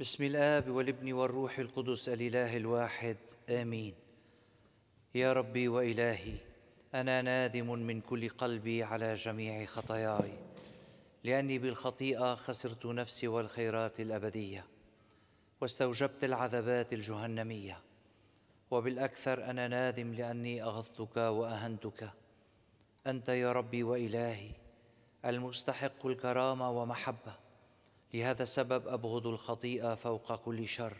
بسم الآب والابن والروح القدس الإله الواحد آمين. يا ربي وإلهي أنا نادم من كل قلبي على جميع خطاياي لأني بالخطيئة خسرت نفسي والخيرات الأبدية واستوجبت العذابات الجهنمية وبالأكثر أنا نادم لأني اغضتك وأهنتك. أنت يا ربي وإلهي المستحق الكرامة ومحبه لهذا السبب أبغض الخطيئة فوق كل شر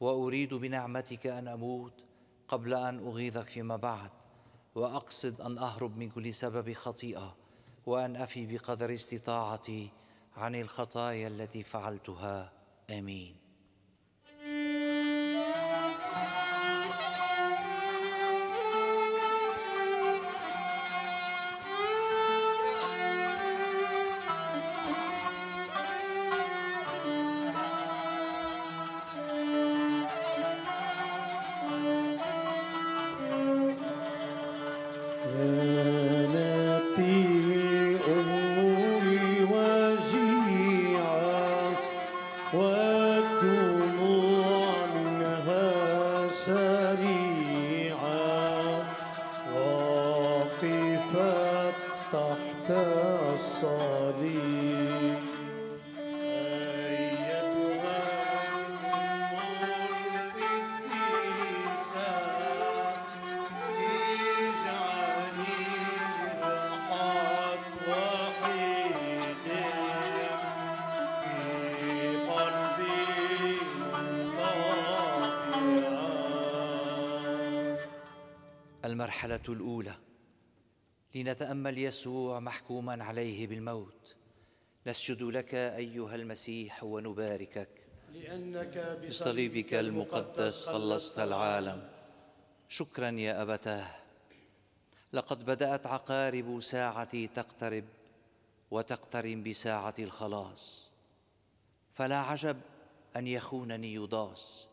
وأريد بنعمتك أن أموت قبل أن أغيظك فيما بعد وأقصد أن أهرب من كل سبب خطيئة وأن أفي بقدر استطاعتي عن الخطايا التي فعلتها. آمين. وقفت تحت الصليب. لنتأمل يسوع محكوما عليه بالموت. نسجد لك أيها المسيح ونباركك. لأنك بصليبك المقدس خلصت العالم. شكرا يا أبتاه. لقد بدأت عقارب ساعتي تقترب وتقترن بساعه الخلاص. فلا عجب أن يخونني يوضاس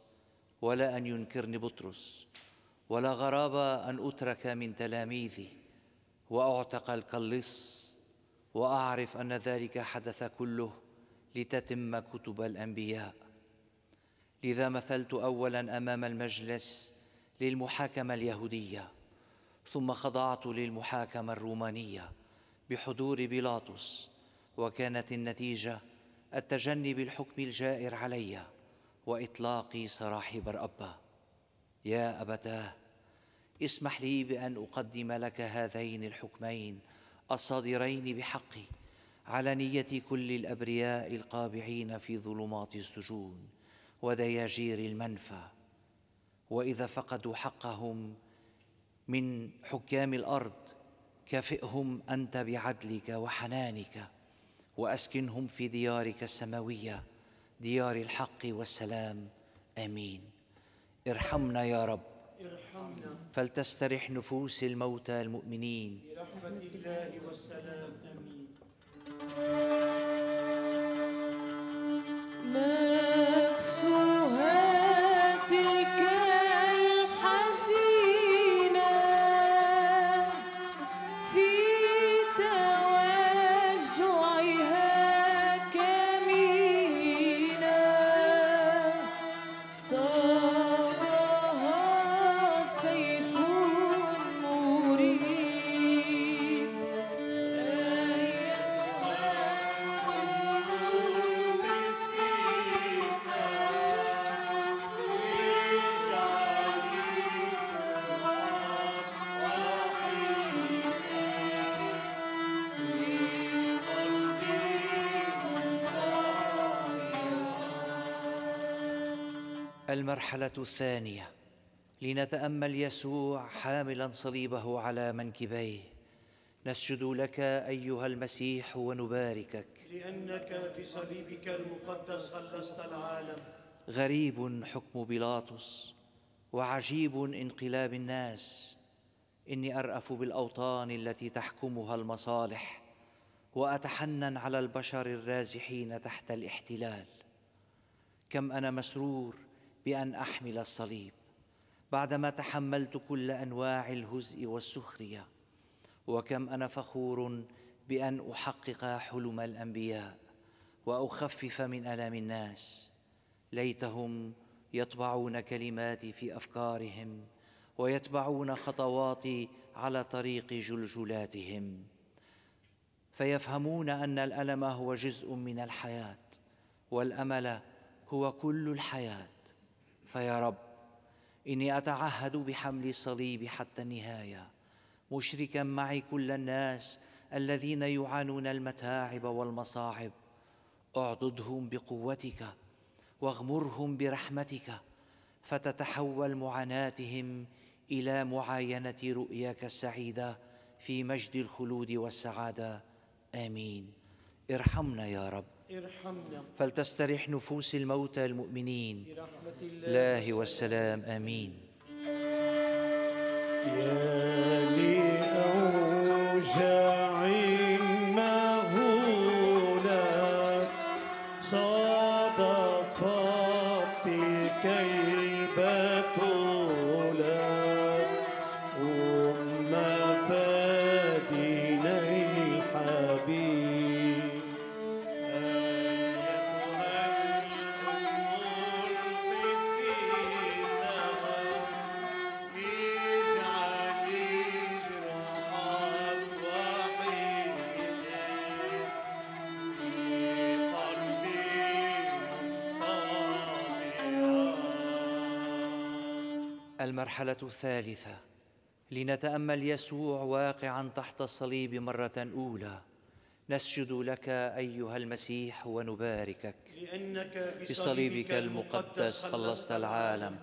ولا أن ينكرني بطرس ولا غرابة أن أترك من تلاميذي. واعتقل كاللص وأعرف أن ذلك حدث كله لتتم كتب الأنبياء. لذا مثلت اولا أمام المجلس للمحاكمة اليهودية ثم خضعت للمحاكمة الرومانية بحضور بيلاطس وكانت النتيجة التجني بالحكم الجائر علي واطلاق سراح برابه يا أبتاه اسمح لي بأن أقدم لك هذين الحكمين الصادرين بحقي على نية كل الأبرياء القابعين في ظلمات السجون ودياجير المنفى. وإذا فقدوا حقهم من حكام الأرض كافئهم أنت بعدلك وحنانك وأسكنهم في ديارك السماوية ديار الحق والسلام. آمين. ارحمنا يا رب. ارحمنا. فلتسترح نفوس الموتى المؤمنين. برحمة الله والسلام. آمين. المرحلة الثانية. لنتأمل يسوع حاملا صليبه على منكبيه. نسجد لك أيها المسيح ونباركك. لأنك بصليبك المقدس خلصت العالم. غريب حكم بيلاطس وعجيب انقلاب الناس. إني أرأف بالأوطان التي تحكمها المصالح وأتحنن على البشر الرازحين تحت الاحتلال. كم أنا مسرور بأن أحمل الصليب بعدما تحملت كل أنواع الهزء والسخرية وكم أنا فخور بأن أحقق حلم الأنبياء وأخفف من الام الناس. ليتهم يطبعون كلماتي في أفكارهم ويتبعون خطواتي على طريق جلجلاتهم. فيفهمون أن الألم هو جزء من الحياة والأمل هو كل الحياة. فيا رب إني أتعهد بحمل الصليب حتى النهاية. مشركا معي كل الناس الذين يعانون المتاعب والمصاعب. أعضدهم بقوتك واغمرهم برحمتك فتتحول معاناتهم إلى معاينة رؤياك السعيدة في مجد الخلود والسعادة. آمين. ارحمنا يا رب. ارحمنا. فلتسترح نفوس الموتى المؤمنين. برحمة الله والسلام. آمين. يا لأوجاع طابعا المرحلة الثالثة. لنتأمل يسوع واقعا تحت الصليب مرة أولى. نسجد لك أيها المسيح ونباركك. لأنك بصليبك المقدس خلصت العالم.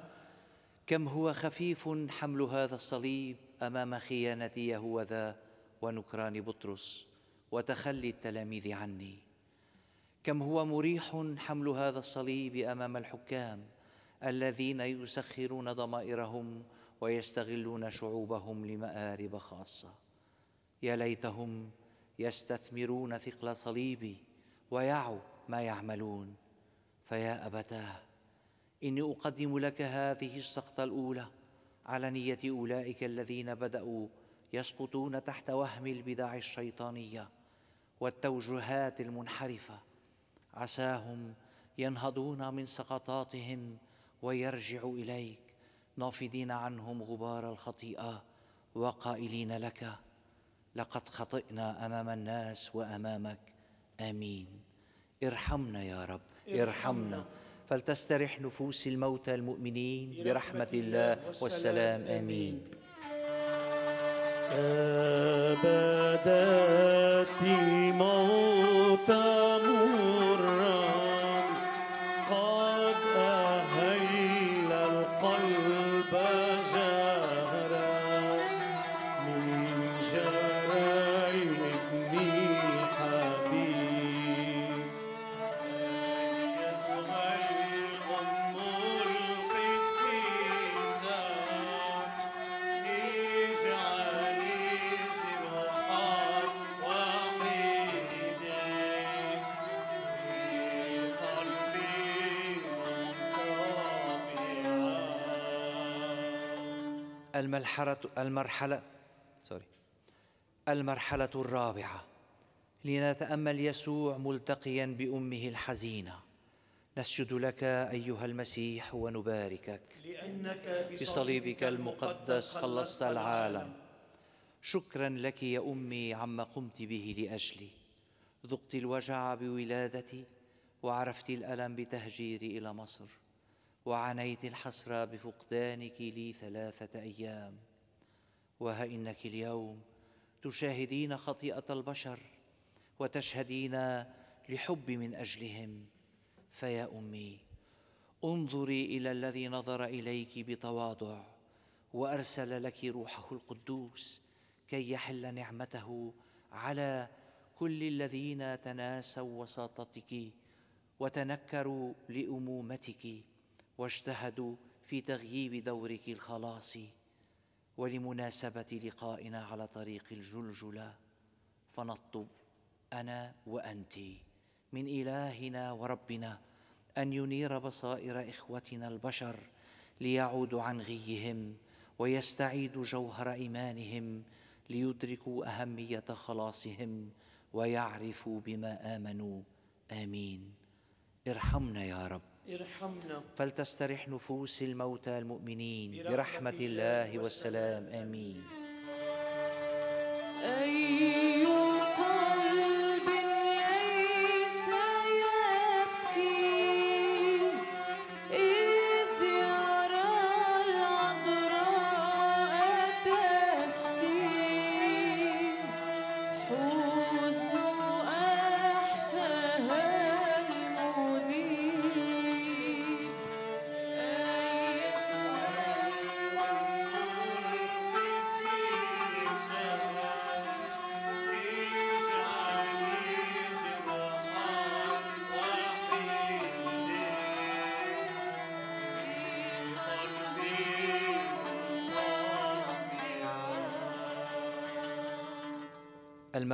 كم هو خفيف حمل هذا الصليب أمام خيانه يهوذا ونكران بطرس وتخلي التلاميذ عني. كم هو مريح حمل هذا الصليب أمام الحكام الذين يسخرون ضمائرهم ويستغلون شعوبهم لمآرب خاصة. يا ليتهم يستثمرون ثقل صليبي ويعوا ما يعملون. فيا أبتاه إني أقدم لك هذه السقطة الأولى. على نية أولئك الذين بدأوا يسقطون تحت وهم البدع الشيطانية والتوجهات المنحرفة. عساهم ينهضون من سقطاتهم ويرجعوا إليك. نافضين عنهم غبار الخطيئة وقائلين لك لقد خطئنا أمام الناس وأمامك. آمين. ارحمنا يا رب. ارحمنا. فلتسترح نفوس الموتى المؤمنين برحمة الله والسلام آمين. بدت الموت مرا منطبعا المرحله المرحله سوري المرحلة الرابعة. لنتأمل يسوع ملتقيا بأمه الحزينة. نسجد لك أيها المسيح ونباركك. لأنك بصليبك المقدس خلصت العالم. شكرا لك يا أمي عما قمت به لأجلي. ذقت الوجع بولادتي وعرفت الألم بتهجيري إلى مصر. وعانيت الحسره بفقدانك لي ثلاثة أيام. وها إنك اليوم تشاهدين خطيئة البشر وتشهدين لحب من أجلهم. فيا أمي انظري إلى الذي نظر إليك بتواضع وأرسل لك روحه القدوس كي يحل نعمته على كل الذين تناسوا وساطتك وتنكروا لأمومتك. واجتهدوا في تغييب دورك الخلاصي ولمناسبة لقائنا على طريق الجلجلة فنطلب أنا وأنت من إلهنا وربنا أن ينير بصائر إخوتنا البشر ليعودوا عن غيهم ويستعيدوا جوهر إيمانهم ليدركوا أهمية خلاصهم ويعرفوا بما آمنوا. آمين. ارحمنا يا رب. ارحمنا. فلتسترح نفوس الموتى المؤمنين برحمة الله والسلام. آمين. أي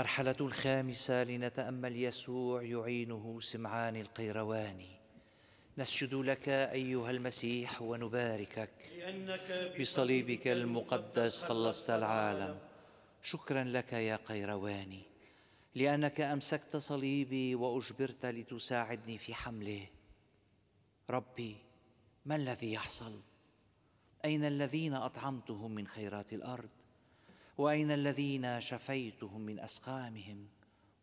المرحلة الخامسة لنتأمل يسوع يعينه سمعان القيرواني نسجد لك أيها المسيح ونباركك لأنك بصليبك المقدس خلصت العالم. شكرا لك يا قيرواني لأنك أمسكت صليبي وأجبرت لتساعدني في حمله. ربي ما الذي يحصل؟ أين الذين أطعمتهم من خيرات الأرض؟ وأين الذين شفيتهم من أسقامهم؟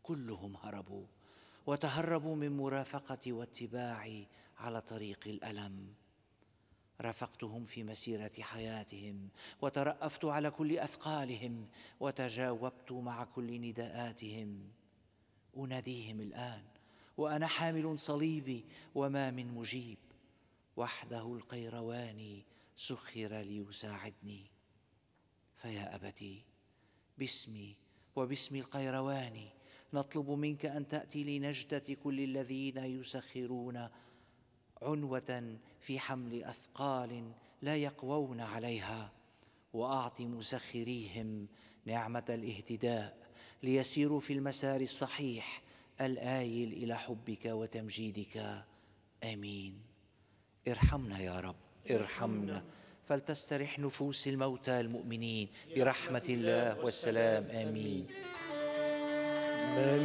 كلهم هربوا وتهربوا من مرافقتي واتباعي على طريق الألم. رافقتهم في مسيرة حياتهم وترأفت على كل أثقالهم وتجاوبت مع كل نداءاتهم. أناديهم الآن وأنا حامل صليبي وما من مجيب. وحده القيروان سخر ليساعدني. فيا أبتي باسمي وباسم القيروان. نطلب منك أن تأتي لنجدة كل الذين يسخرون عنوة في حمل أثقال لا يقوون عليها. وأعط مسخريهم نعمة الاهتداء ليسيروا في المسار الصحيح الآيل إلى حبك وتمجيدك. آمين. ارحمنا يا رب. ارحمنا. فلتسترح نفوس الموتى المؤمنين برحمة الله والسلام آمين. من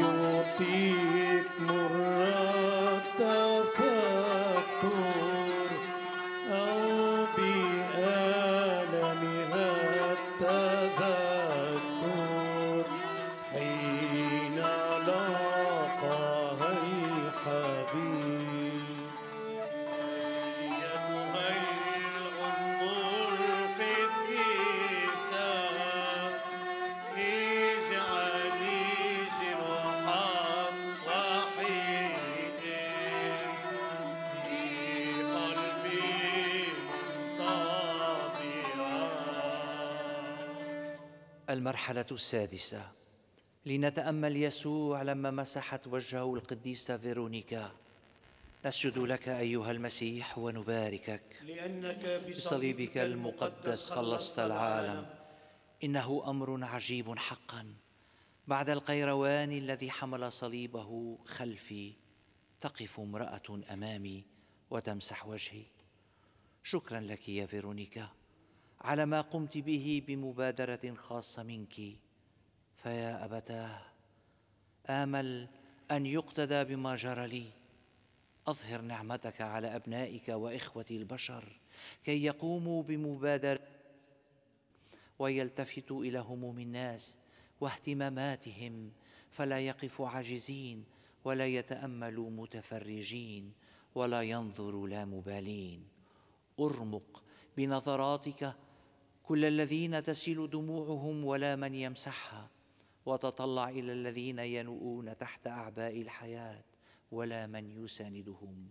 يعطيك مر التفكر المرحلة السادسة. لنتأمل يسوع لما مسحت وجهه القديسه فيرونيكا. نسجد لك أيها المسيح ونباركك. لأنك بصليبك المقدس خلصت العالم. إنه أمر عجيب حقا. بعد القيروان الذي حمل صليبه خلفي تقف امرأة أمامي وتمسح وجهي. شكرا لك يا فيرونيكا. على ما قمت به بمبادرة خاصة منك. فيا أبتاه آمل أن يقتدى بما جرى لي. أظهر نعمتك على أبنائك واخوتي البشر كي يقوموا بمبادرة ويلتفتوا إلى هموم الناس واهتماماتهم فلا يقفوا عاجزين ولا يتاملوا متفرجين ولا ينظروا لا مبالين. أرمق بنظراتك كل الذين تسيل دموعهم ولا من يمسحها وتطلع إلى الذين ينؤون تحت أعباء الحياة ولا من يساندهم.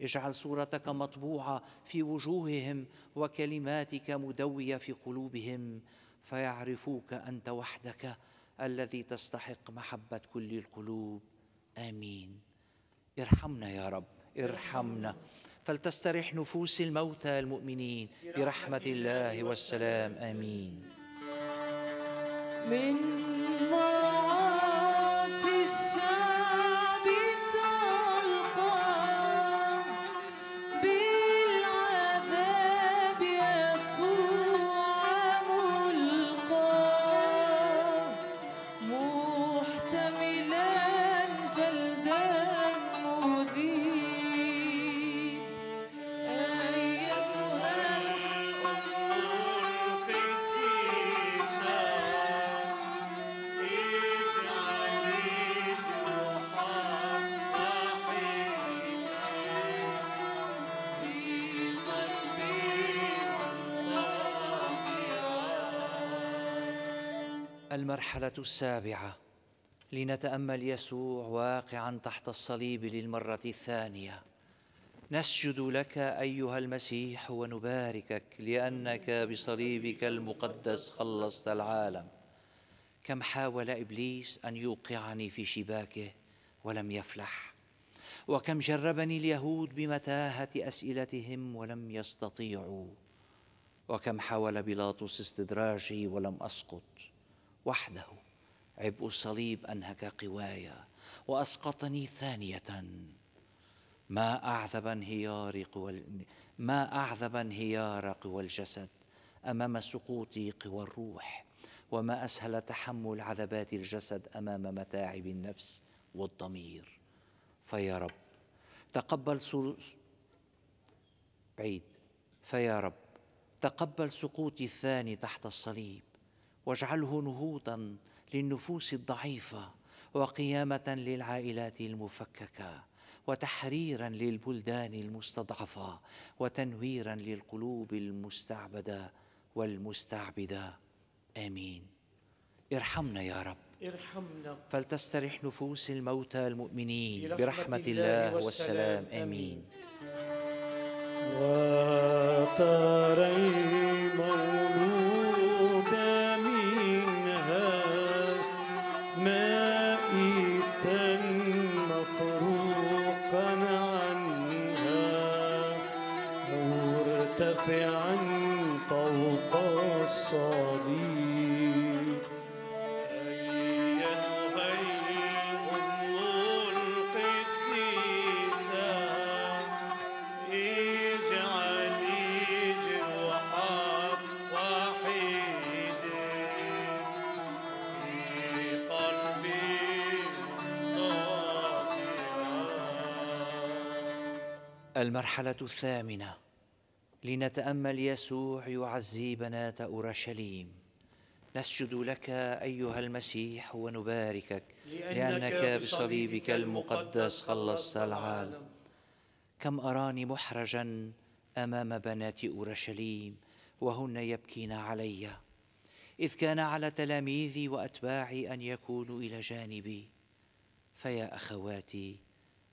اجعل صورتك مطبوعة في وجوههم وكلماتك مدوية في قلوبهم فيعرفوك أنت وحدك الذي تستحق محبة كل القلوب. آمين. ارحمنا يا رب. ارحمنا. فلتسترح نفوس الموتى المؤمنين برحمة الله والسلام. آمين. من معاصي الشعب المرحلة السابعة. لنتأمل يسوع واقعا تحت الصليب للمرة الثانية. نسجد لك أيها المسيح ونباركك لأنك بصليبك المقدس خلصت العالم. كم حاول إبليس أن يوقعني في شباكه ولم يفلح. وكم جربني اليهود بمتاهة أسئلتهم ولم يستطيعوا. وكم حاول بيلاطس استدراجي ولم أسقط. وحده. عبء الصليب أنهك قوايا وأسقطني ثانية. ما أعذب انهيار قوى ما أعذب انهيار قوى الجسد أمام سقوط قوى الروح وما أسهل تحمل عذبات الجسد أمام متاعب النفس والضمير. فيا رب تقبل بعيد. فيا رب تقبل سقوطي الثاني تحت الصليب. واجعله نهوضا للنفوس الضعيفة وقيامة للعائلات المفككة وتحريرا للبلدان المستضعفة وتنويرا للقلوب المستعبدة والمستعبدة. آمين. ارحمنا يا رب. ارحمنا. فلتسترح نفوس الموتى المؤمنين برحمة برحمة الله الله والسلام. والسلام. آمين. وترى المرحلة الثامنة. لنتأمل يسوع يعزي بنات أورشليم. نسجد لك أيها المسيح ونباركك لأنك بصليبك المقدس خلصت العالم. كم أراني محرجا أمام بنات أورشليم وهن يبكين علي. إذ كان على تلاميذي وأتباعي أن يكونوا إلى جانبي. فيا أخواتي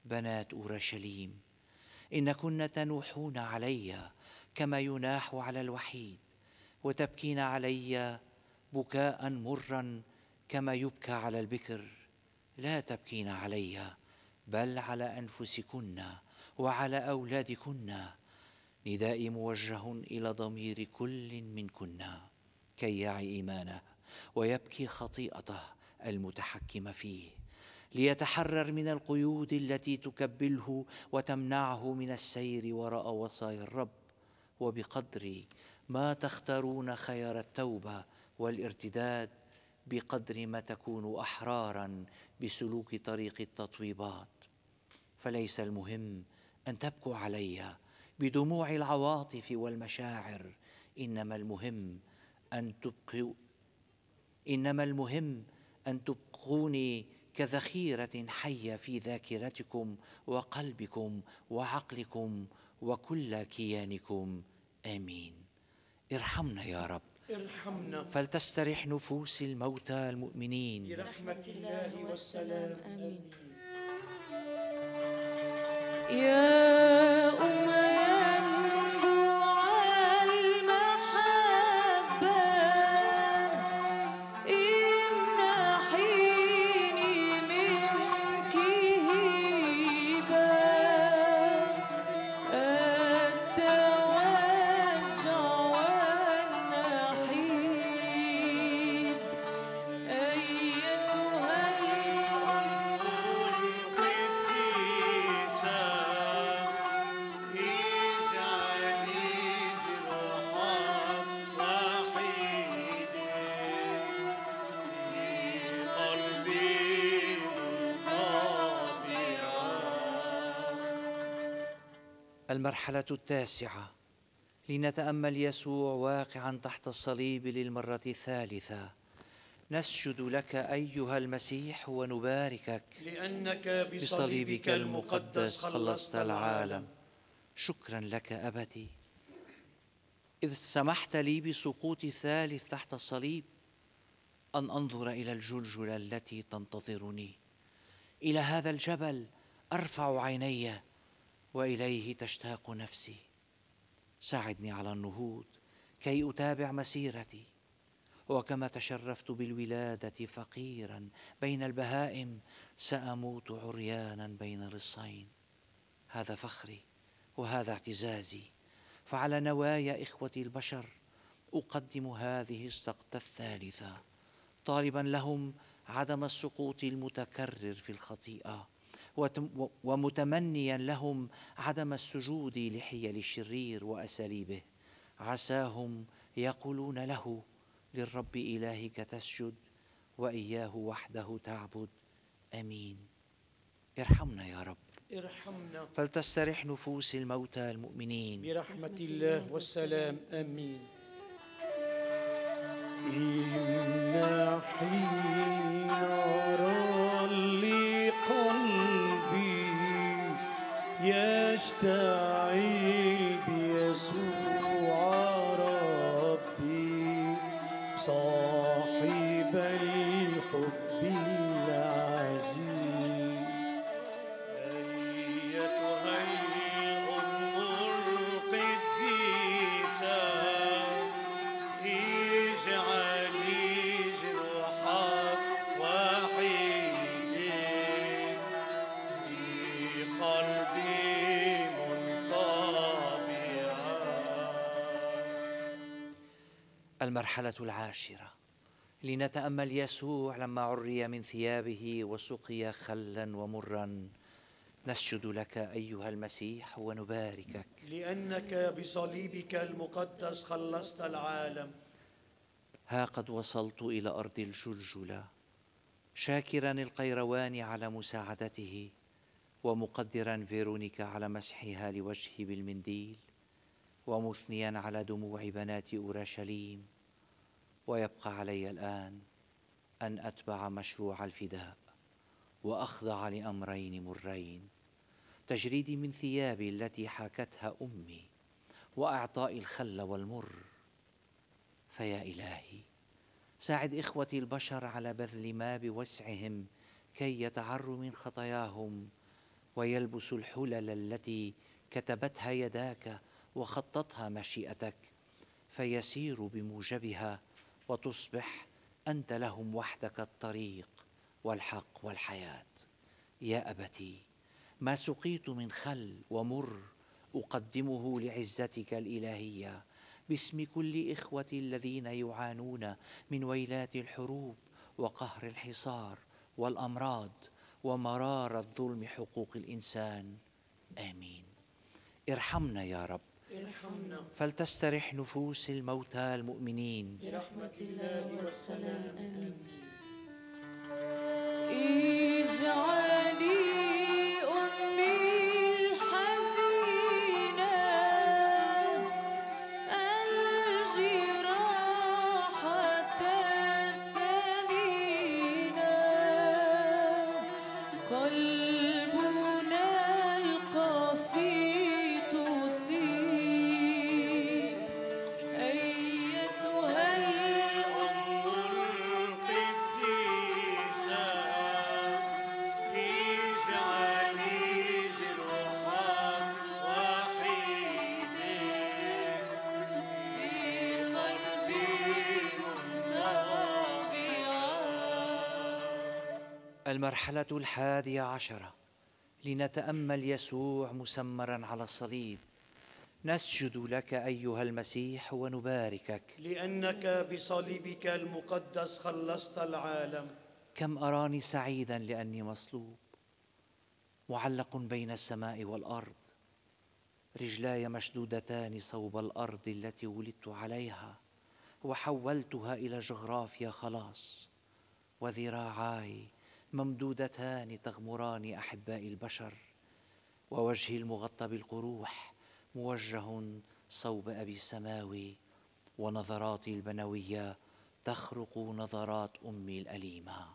بنات أورشليم إن كن تنوحون علي كما يناح على الوحيد وتبكين علي بكاء مرا كما يبكى على البكر. لا تبكين علي بل على أنفسكن وعلى أولادكن. ندائي موجه إلى ضمير كل منكن. كي يعي إيمانه ويبكي خطيئته المتحكم فيه. ليتحرر من القيود التي تكبله وتمنعه من السير وراء وصايا الرب. وبقدر ما تختارون خير التوبة والارتداد بقدر ما تكونوا أحرارا بسلوك طريق التطويبات. فليس المهم أن تبكوا علي بدموع العواطف والمشاعر إنما المهم أن تبقوا إنما المهم أن تبقوني كذخيرة حية في ذاكرتكم وقلبكم وعقلكم وكل كيانكم. آمين. ارحمنا يا رب. ارحمنا. فلتسترح نفوس الموتى المؤمنين. برحمة الله والسلام. آمين. يا أم المرحلة التاسعة. لنتأمل يسوع واقعا تحت الصليب للمرة الثالثة. نسجد لك أيها المسيح ونباركك لأنك بصليبك المقدس خلصت العالم. شكرا لك أبتي. إذ سمحت لي بسقوط الثالث تحت الصليب أن أنظر إلى الجلجلة التي تنتظرني. إلى هذا الجبل أرفع عيني. وإليه تشتاق نفسي. ساعدني على النهوض كي أتابع مسيرتي. وكما تشرفت بالولادة فقيرا بين البهائم سأموت عريانا بين رصين. هذا فخري وهذا اعتزازي. فعلى نوايا اخوتي البشر أقدم هذه السقطة الثالثة. طالبا لهم عدم السقوط المتكرر في الخطيئة. ومتمنيا لهم عدم السجود لحيل الشرير وأساليبه. عساهم يقولون له للرب إلهك تسجد وإياه وحده تعبد. آمين. ارحمنا يا رب. ارحمنا. فلتسترح نفوس الموتى المؤمنين. برحمة الله والسلام. آمين. إن حين أرى لقلبي يشتعل بيسوع. المرحلة العاشرة. لنتأمل يسوع لما عري من ثيابه وسقي خلا ومرا. نسجد لك أيها المسيح ونباركك. لأنك بصليبك المقدس خلصت العالم. ها قد وصلت إلى أرض الجلجلة. شاكرا القيروان على مساعدته. ومقدرا فيرونيكا على مسحها لوجهي بالمنديل. ومثنيا على دموع بنات أورشليم. ويبقى علي الآن أن أتبع مشروع الفداء وأخضع لأمرين مرين تجريدي من ثيابي التي حاكتها أمي واعطاء الخل والمر. فيا إلهي ساعد إخوتي البشر على بذل ما بوسعهم كي يتعروا من خطاياهم ويلبسوا الحلل التي كتبتها يداك وخطتها مشيئتك فيسيروا بموجبها وتصبح أنت لهم وحدك الطريق والحق والحياة. يا أبتي ما سقيت من خل ومر أقدمه لعزتك الإلهية باسم كل اخوتي الذين يعانون من ويلات الحروب وقهر الحصار والأمراض ومراره ظلم حقوق الإنسان. آمين. ارحمنا يا رب. ارحمنا. فلتسترح نفوس الموتى المؤمنين. برحمة الله والسلام. آمين. اجعلي المرحلة الحادية عشرة. لنتأمل يسوع مسمرا على الصليب. نسجد لك أيها المسيح ونباركك. لأنك بصليبك المقدس خلصت العالم. كم أراني سعيدا لأني مصلوب. معلق بين السماء والأرض. رجلاي مشدودتان صوب الأرض التي ولدت عليها. وحولتها إلى جغرافيا خلاص. وذراعاي ممدودتان تغمران أحباء البشر ووجهي المغطى بالقروح موجه صوب أبي السماوي ونظراتي البنوية تخرق نظرات امي الاليمه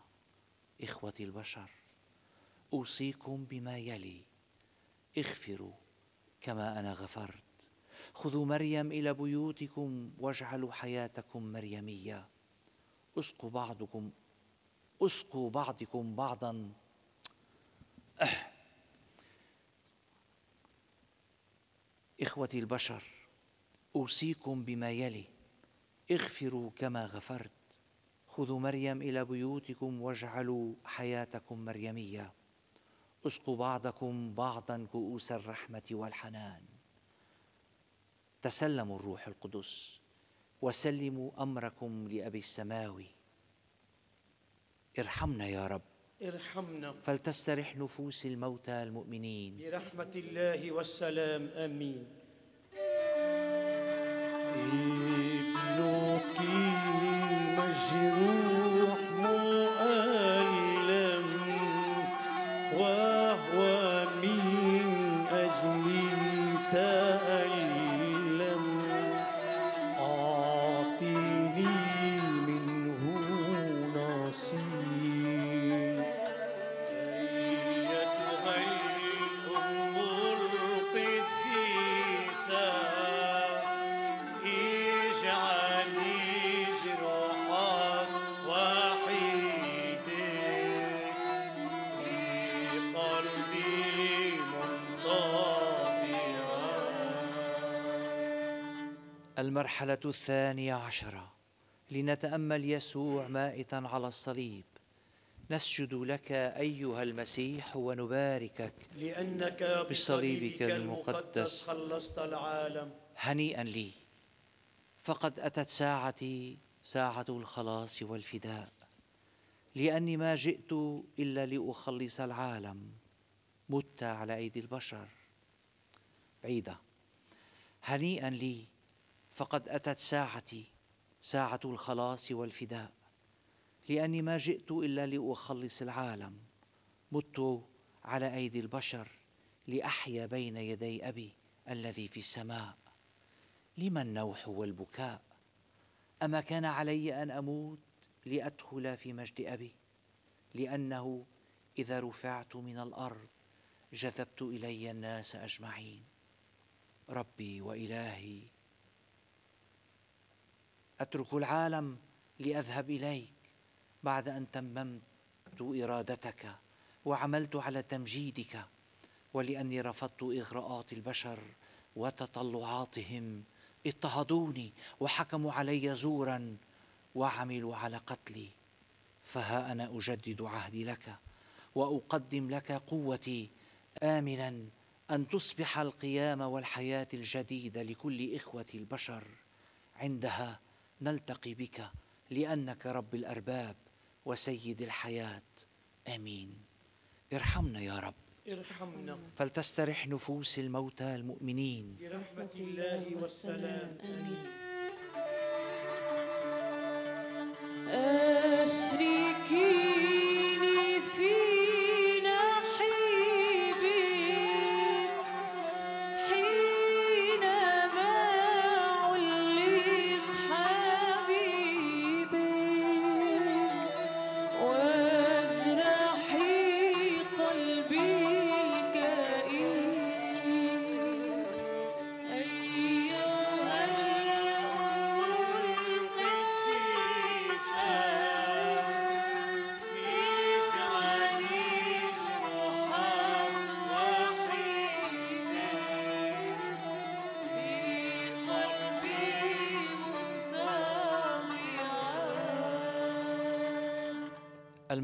إخوتي البشر أوصيكم بما يلي اغفروا كما أنا غفرت. خذوا مريم إلى بيوتكم واجعلوا حياتكم مريمية. اسقوا بعضكم اسقوا بعضكم بعضا. أه. إخوتي البشر أوصيكم بما يلي. اغفروا كما غفرت. خذوا مريم إلى بيوتكم واجعلوا حياتكم مريمية. اسقوا بعضكم بعضا كؤوس الرحمة والحنان. تسلموا الروح القدس وسلموا أمركم لأبي السماوي. ارحمنا يا رب. ارحمنا. فلتسترح نفوس الموتى المؤمنين. برحمة الله والسلام آمين. ابنك مجروح المرحلة الثانية عشرة. لنتأمل يسوع مائتا على الصليب. نسجد لك أيها المسيح ونباركك لأنك بصليبك المقدس خلصت العالم. هنيئا لي. فقد أتت ساعتي ساعة الخلاص والفداء. لأني ما جئت إلا لأخلص العالم. مت على أيدي البشر. بعيده هنيئا لي. فقد أتت ساعتي ساعة الخلاص والفداء. لأني ما جئت إلا لأخلص العالم. مت على أيدي البشر لأحيا بين يدي أبي الذي في السماء. لم النوح والبكاء؟ أما كان علي أن أموت لأدخل في مجد أبي؟ لأنه إذا رفعت من الأرض جذبت إلي الناس أجمعين. ربي وإلهي أترك العالم لأذهب إليك بعد أن تممت إرادتك وعملت على تمجيدك ولأني رفضت إغراءات البشر وتطلعاتهم. اضطهدوني وحكموا علي زورا وعملوا على قتلي. فها أنا أجدد عهدي لك وأقدم لك قوتي املا أن تصبح القيامه والحياة الجديدة لكل إخوة البشر عندها نلتقي بك لأنك رب الأرباب وسيد الحياة. آمين. ارحمنا يا رب. ارحمنا. فلتسترح نفوس الموتى المؤمنين. برحمة الله والسلام. آمين. أشركيني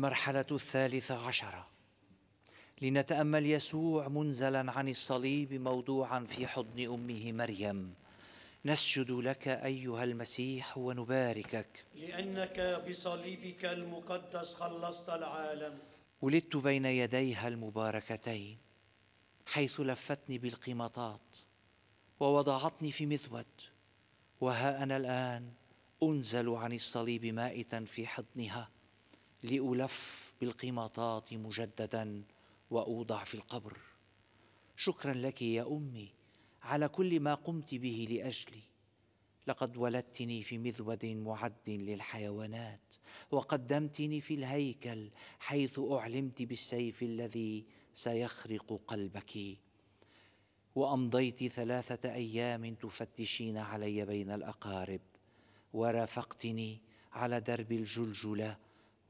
المرحلة الثالثة عشرة. لنتأمل يسوع منزلا عن الصليب موضوعا في حضن أمه مريم. نسجد لك أيها المسيح ونباركك. لأنك بصليبك المقدس خلصت العالم. ولدت بين يديها المباركتين حيث لفتني بالقمطات ووضعتني في مذود وها أنا الآن أنزل عن الصليب مائتا في حضنها. لألف بالقمطات مجددا وأوضع في القبر. شكرا لك يا أمي على كل ما قمت به لأجلي. لقد ولدتني في مذود معد للحيوانات وقدمتني في الهيكل حيث أعلمت بالسيف الذي سيخرق قلبك. وأمضيت ثلاثة أيام تفتشين علي بين الأقارب ورافقتني على درب الجلجلة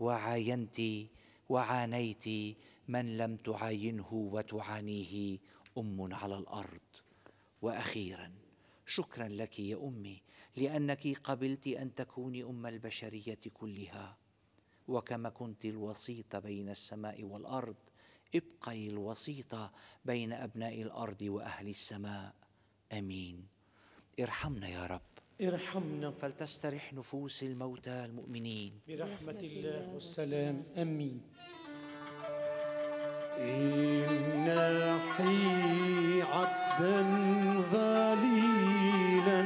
وعاينت وعانيت من لم تعاينه وتعانيه أم على الأرض. وأخيرا شكرا لك يا أمي لأنك قبلت أن تكوني أم البشرية كلها. وكما كنت الوسيط بين السماء والأرض ابقي الوسيطه بين أبناء الأرض وأهل السماء. آمين. ارحمنا يا رب. ارحمنا. فلتسترح نفوس الموتى المؤمنين. برحمة الله والسلام. آمين. امنحي عبدا ذليلا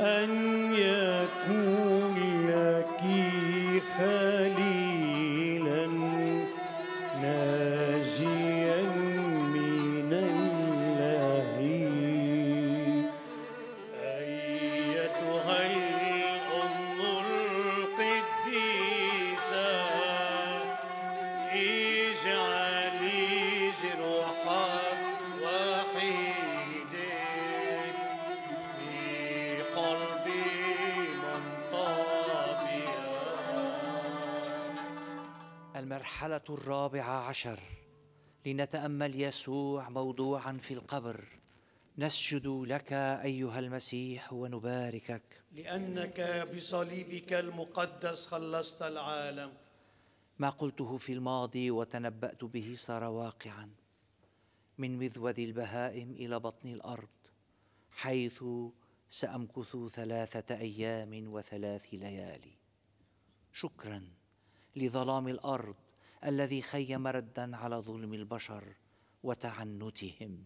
أن المرحلة الرابعة عشر. لنتأمل يسوع موضوعا في القبر. نسجد لك أيها المسيح ونباركك. لأنك بصليبك المقدس خلصت العالم. ما قلته في الماضي وتنبأت به صار واقعا. من مذود البهائم إلى بطن الأرض حيث سأمكث ثلاثة أيام وثلاث ليالي. شكرا لظلام الأرض الذي خيم ردا على ظلم البشر وتعنتهم.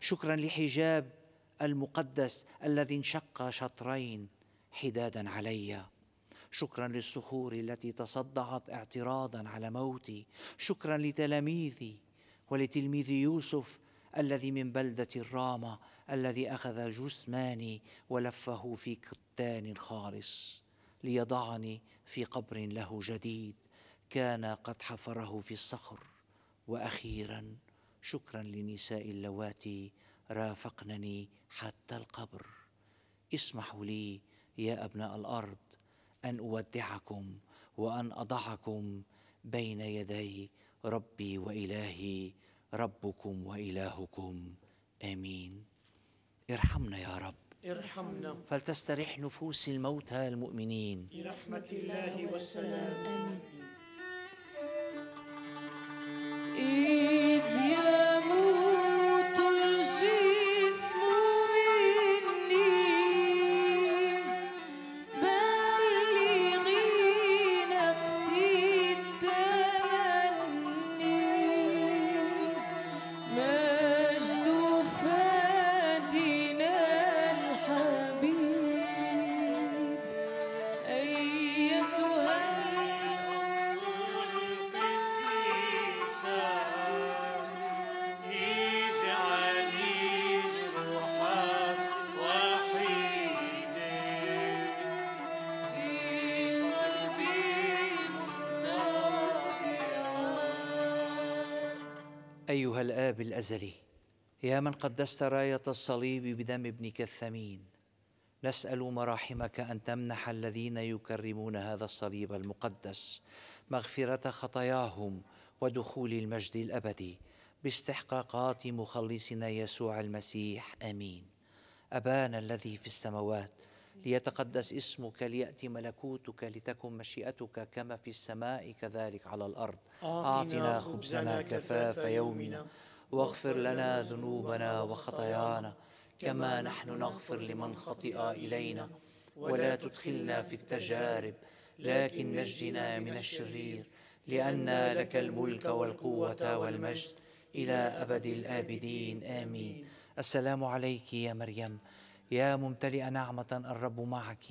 شكرا لحجاب المقدس الذي انشق شطرين حدادا عليّ. شكرا للصخور التي تصدعت اعتراضا على موتي. شكرا لتلاميذي ولتلميذ يوسف الذي من بلدة الرامة الذي أخذ جثماني ولفه في كتان خالص ليضعني في قبر له جديد. كان قد حفره في الصخر وأخيرا شكرا لنساء اللواتي رافقنني حتى القبر. اسمحوا لي يا أبناء الأرض أن أودعكم وأن أضعكم بين يدي ربي وإلهي ربكم وإلهكم. آمين. ارحمنا يا رب. ارحمنا. فلتسترح نفوس الموتى المؤمنين. برحمة الله والسلام. آمين. إذ الاب الأزلي. يا من قدست راية الصليب بدم ابنك الثمين. نسأل مراحمك أن تمنح الذين يكرمون هذا الصليب المقدس مغفرة خطاياهم ودخول المجد الابدي باستحقاقات مخلصنا يسوع المسيح. آمين. أبانا الذي في السماوات ليتقدس اسمك ليأتي ملكوتك لتكن مشيئتك كما في السماء كذلك على الأرض. أعطنا خبزنا كفاف يومنا. واغفر لنا ذنوبنا وخطايانا كما نحن نغفر لمن خطئ إلينا. ولا تدخلنا في التجارب لكن نجنا من الشرير لأن لك الملك والقوة والمجد. إلى أبد الآبدين آمين. السلام عليك يا مريم. يا ممتلئه نعمة الرب معك.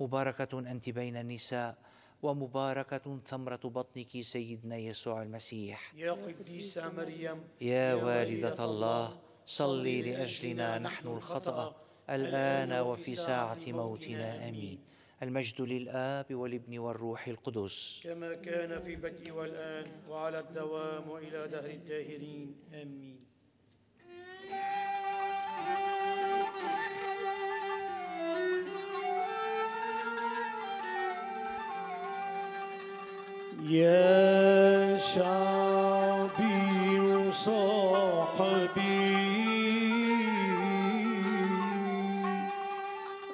مباركة أنت بين النساء. ومباركة ثمرة بطنك سيدنا يسوع المسيح. يا قديسة مريم. يا والدة الله صلي لأجلنا نحن الخطأ. الآن وفي ساعة موتنا. آمين. المجد للآب والابن والروح القدس. كما كان في بدء والآن وعلى الدوام وإلى دهر الداهرين. آمين. يا شعبي صاحبي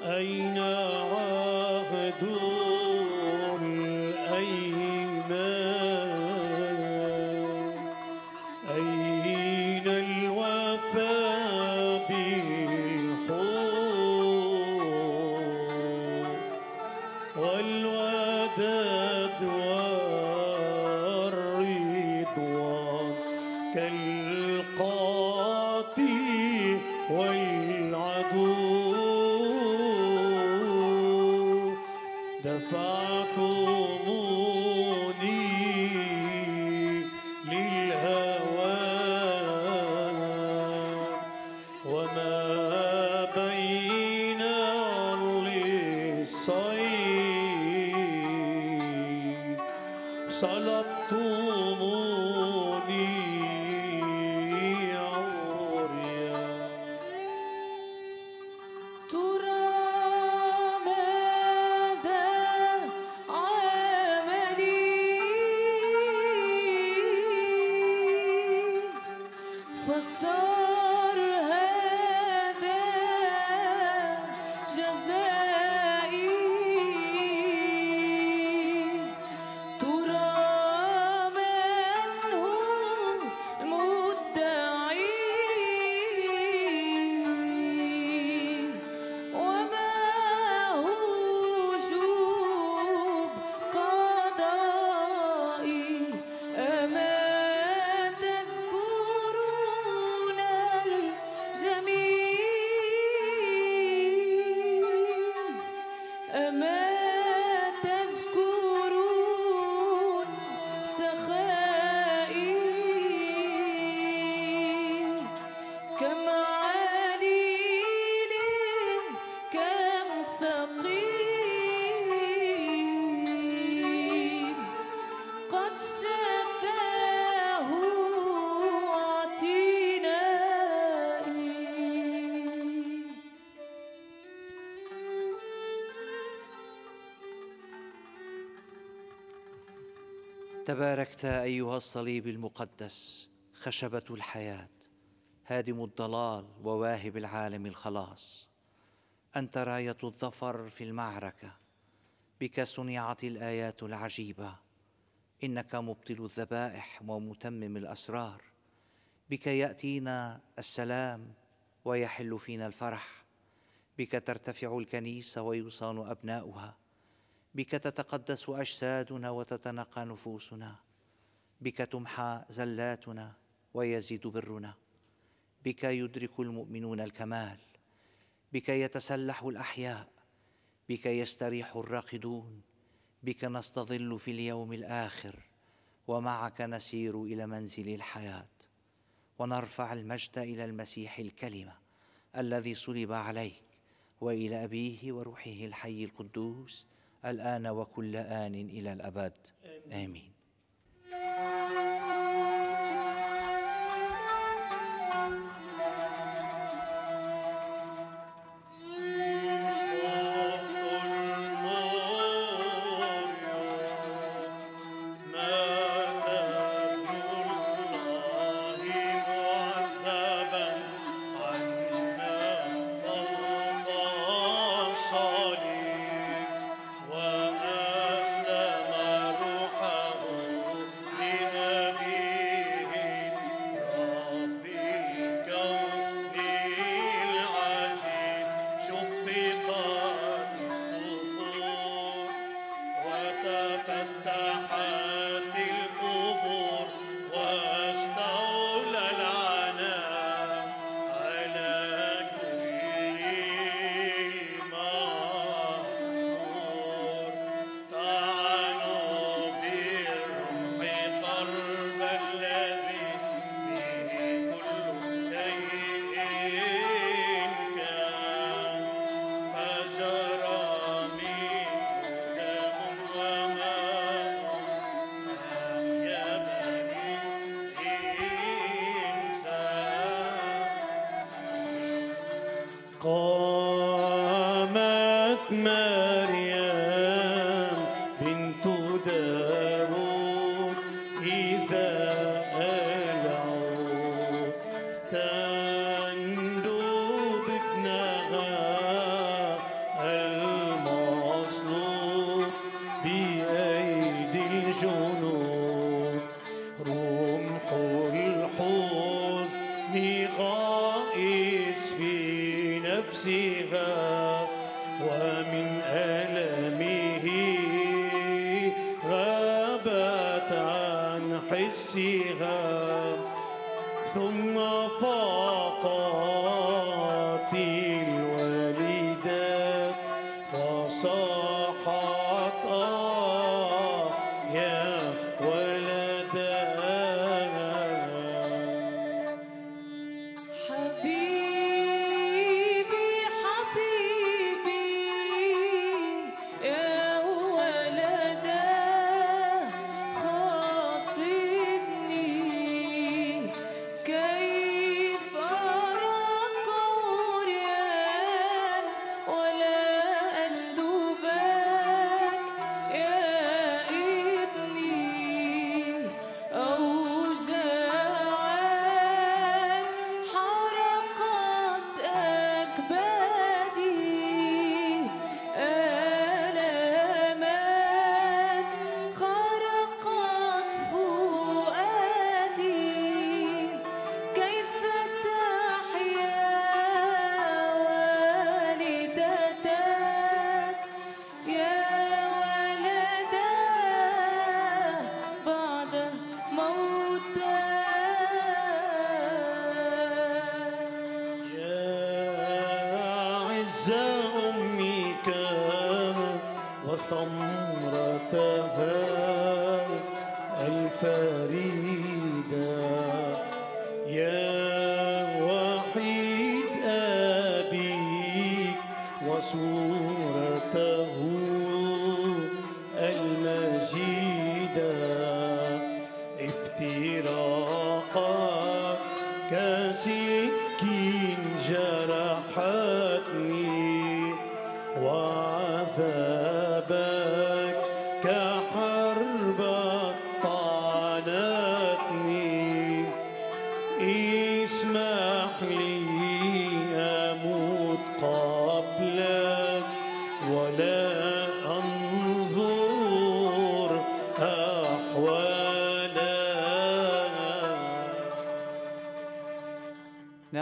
أين عهد الأيمان؟ أين الوفاء بالحب؟ والوداد والرضوان أما تباركت أيها الصليب المقدس خشبة الحياة هادم الضلال وواهب العالم الخلاص. أنت راية الظفر في المعركة بك صنعت الآيات العجيبة. إنك مبطل الذبائح ومتمم الأسرار. بك يأتينا السلام ويحل فينا الفرح. بك ترتفع الكنيسة ويصان أبناؤها. بك تتقدس أجسادنا وتتنقى نفوسنا. بك تمحى زلاتنا ويزيد برنا. بك يدرك المؤمنون الكمال. بك يتسلح الأحياء. بك يستريح الراقدون. بك نستظل في اليوم الآخر. ومعك نسير إلى منزل الحياة. ونرفع المجد إلى المسيح الكلمة الذي صلب عليك وإلى أبيه وروحه الحي القدوس الآن وكل آن إلى الأبد. آمين. Thank you. قامت مريم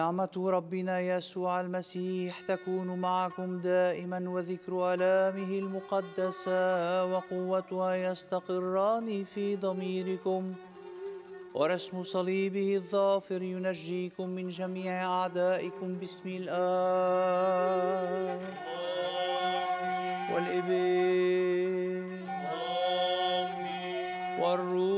ونعمة ربنا يسوع المسيح تكون معكم دائما وذكر آلامه المقدسة وقوتها يستقران في ضميركم. ورسم صليبه الظافر ينجيكم من جميع أعدائكم باسم الآب والإبن والروح.